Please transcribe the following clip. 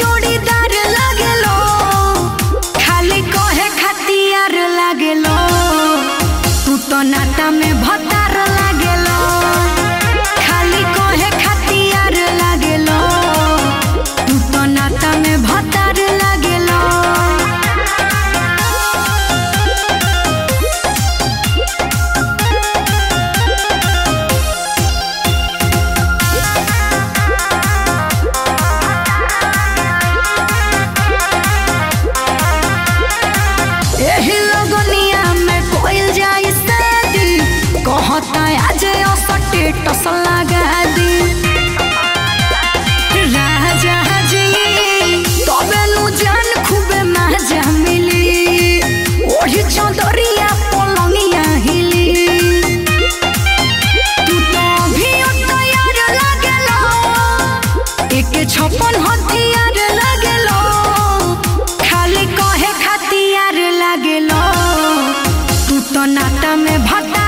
जोड़ीदार खाली कहे खातियार तो नाता में नया जयो स्टेटस लगा दी। राजा जी तबे नु जान खूबे मज़ा मिली। ओढ़ी चौधरिया पलंगिया हिली। तू तो भी तैयार लागेलो। एक छपन हथियार लागेलो। खाली कहे खातियार लागेलो। तू तो नाता में भटा